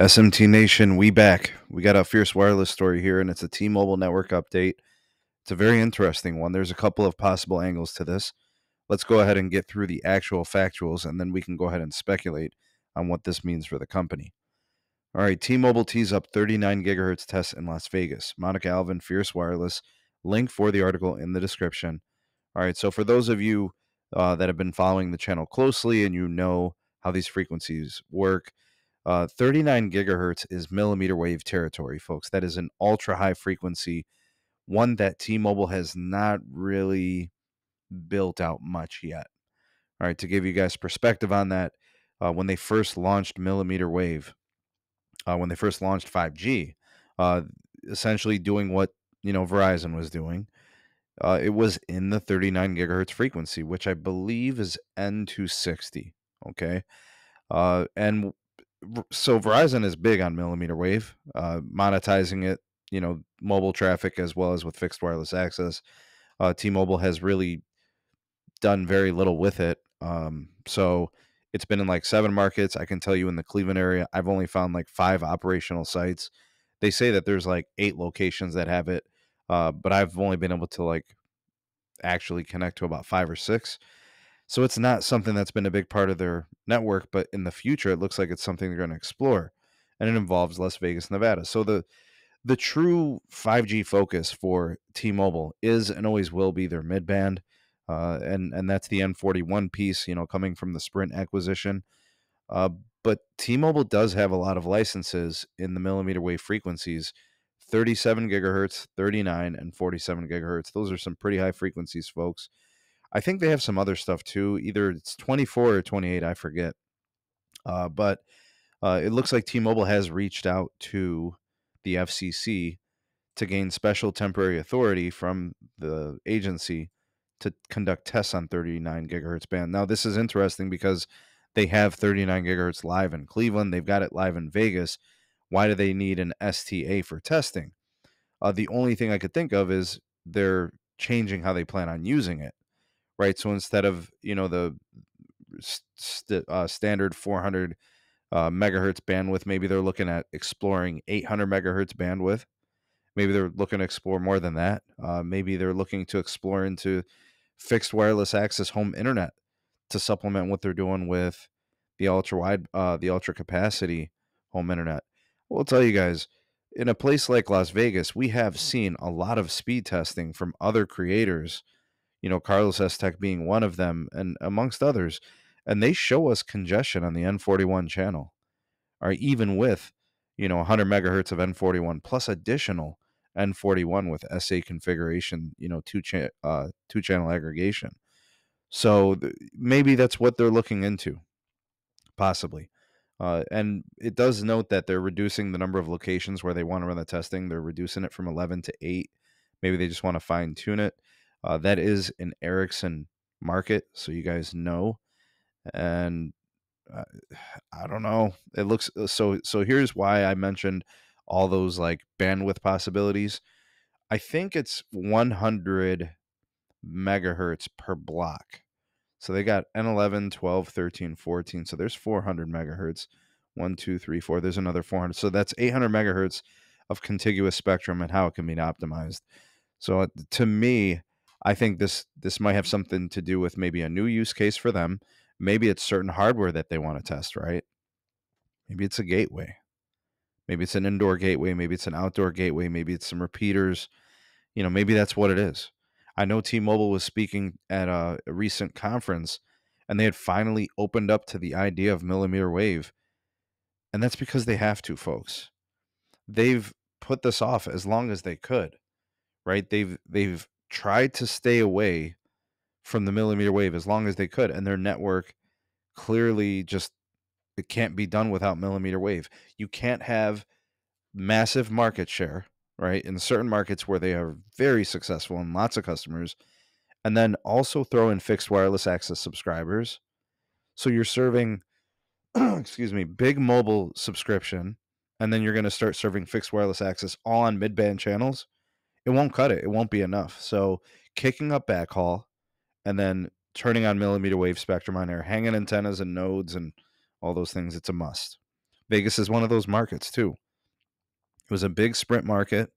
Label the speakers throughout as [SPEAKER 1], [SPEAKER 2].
[SPEAKER 1] SMT Nation, we back. We got a fierce wireless story here, and it's a T-Mobile network update. It's a very interesting one. There's a couple of possible angles to this. Let's go ahead and get through the actual factuals, and then we can go ahead and speculate on what this means for the company. All right, T-Mobile tees up 39 gigahertz tests in Las Vegas. Monica Alleven, Fierce Wireless. Link for the article in the description. All right, so for those of you uh, that have been following the channel closely and you know how these frequencies work, uh, 39 gigahertz is millimeter wave territory, folks. That is an ultra high frequency, one that T Mobile has not really built out much yet. All right, to give you guys perspective on that, uh, when they first launched millimeter wave, uh, when they first launched 5G, uh, essentially doing what you know Verizon was doing, uh, it was in the 39 gigahertz frequency, which I believe is N260. Okay, uh, and so Verizon is big on millimeter wave, uh, monetizing it, you know, mobile traffic as well as with fixed wireless access. Uh, T-Mobile has really done very little with it. Um, so it's been in like seven markets. I can tell you in the Cleveland area, I've only found like five operational sites. They say that there's like eight locations that have it, uh, but I've only been able to like actually connect to about five or six. So it's not something that's been a big part of their network, but in the future, it looks like it's something they're going to explore, and it involves Las Vegas, Nevada. So the the true 5G focus for T-Mobile is and always will be their midband, uh, and and that's the N41 piece, you know, coming from the Sprint acquisition. Uh, but T-Mobile does have a lot of licenses in the millimeter wave frequencies 37 gigahertz 39 and 47 gigahertz those are some pretty high frequencies folks I think they have some other stuff too. Either it's 24 or 28, I forget. Uh, but uh, it looks like T-Mobile has reached out to the FCC to gain special temporary authority from the agency to conduct tests on 39 gigahertz band. Now, this is interesting because they have 39 gigahertz live in Cleveland. They've got it live in Vegas. Why do they need an STA for testing? Uh, the only thing I could think of is they're changing how they plan on using it right? So instead of you know the st- uh, standard 400 uh, megahertz bandwidth, maybe they're looking at exploring 800 megahertz bandwidth. Maybe they're looking to explore more than that. Uh, maybe they're looking to explore into fixed wireless access home internet to supplement what they're doing with the ultra wide, uh, the ultra capacity home internet. We'll tell you guys, in a place like Las Vegas, we have seen a lot of speed testing from other creators you know, Carlos S. Tech being one of them, and amongst others. And they show us congestion on the N41 channel, or even with, you know, 100 megahertz of N41 plus additional N41 with SA configuration, you know, two cha- uh, two channel aggregation. So th- maybe that's what they're looking into, possibly. Uh, and it does note that they're reducing the number of locations where they want to run the testing. They're reducing it from 11 to 8. Maybe they just want to fine tune it. Uh, that is an Ericsson market, so you guys know. And uh, I don't know. It looks uh, so. So here's why I mentioned all those like bandwidth possibilities. I think it's 100 megahertz per block. So they got N11, 12, 13, 14. So there's 400 megahertz. One, two, three, four. There's another 400. So that's 800 megahertz of contiguous spectrum and how it can be optimized. So uh, to me, I think this this might have something to do with maybe a new use case for them. Maybe it's certain hardware that they want to test, right? Maybe it's a gateway. Maybe it's an indoor gateway, maybe it's an outdoor gateway, maybe it's some repeaters. You know, maybe that's what it is. I know T-Mobile was speaking at a, recent conference and they had finally opened up to the idea of millimeter wave. And that's because they have to, folks. They've put this off as long as they could. Right? They've they've tried to stay away from the millimeter wave as long as they could and their network clearly just it can't be done without millimeter wave. You can't have massive market share right in certain markets where they are very successful and lots of customers and then also throw in fixed wireless access subscribers. So you're serving excuse me big mobile subscription and then you're going to start serving fixed wireless access all on mid-band channels it won't cut it. It won't be enough. So kicking up backhaul and then turning on millimeter wave spectrum on air, hanging antennas and nodes and all those things, it's a must. Vegas is one of those markets too. It was a big sprint market.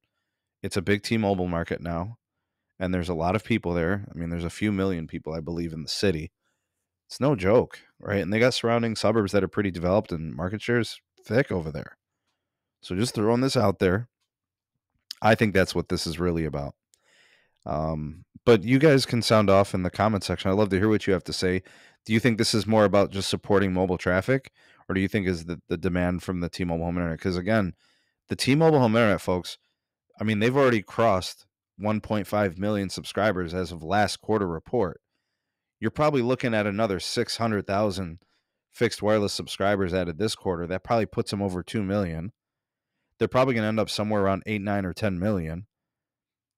[SPEAKER 1] It's a big T-Mobile market now, and there's a lot of people there. I mean, there's a few million people, I believe, in the city. It's no joke, right? And they got surrounding suburbs that are pretty developed, and market shares thick over there. So just throwing this out there. I think that's what this is really about. Um, but you guys can sound off in the comment section. I'd love to hear what you have to say. Do you think this is more about just supporting mobile traffic, or do you think is the, the demand from the T-Mobile home internet? Because again, the T-Mobile home internet folks, I mean, they've already crossed 1.5 million subscribers as of last quarter report. You're probably looking at another 600,000 fixed wireless subscribers added this quarter. That probably puts them over 2 million. They're probably going to end up somewhere around 8, 9, or 10 million.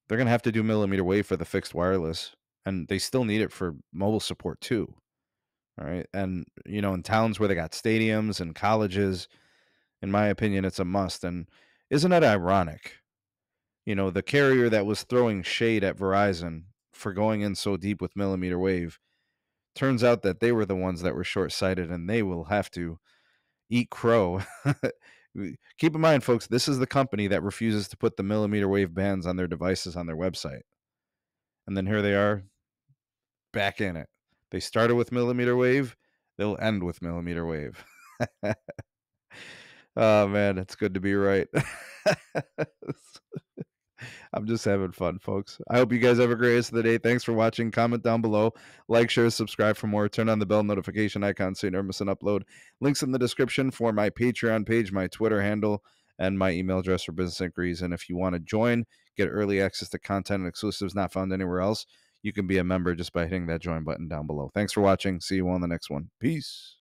[SPEAKER 1] They're going to have to do millimeter wave for the fixed wireless and they still need it for mobile support too all right and you know in towns where they got stadiums and colleges in my opinion it's a must and isn't that ironic? You know the carrier that was throwing shade at verizon for going in so deep with millimeter wave turns out that they were the ones that were short-sighted and they will have to eat crow keep in mind, folks, this is the company that refuses to put the millimeter wave bands on their devices on their website. And then here they are back in it. They started with millimeter wave, they'll end with millimeter wave. oh man, it's good to be right. I'm just having fun, folks. I hope you guys have a great rest of the day. Thanks for watching. Comment down below. Like, share, subscribe for more. Turn on the bell notification icon so you never miss an upload. Links in the description for my Patreon page, my Twitter handle, and my email address for business inquiries. And if you want to join, get early access to content and exclusives not found anywhere else, you can be a member just by hitting that join button down below. Thanks for watching. See you on the next one. Peace.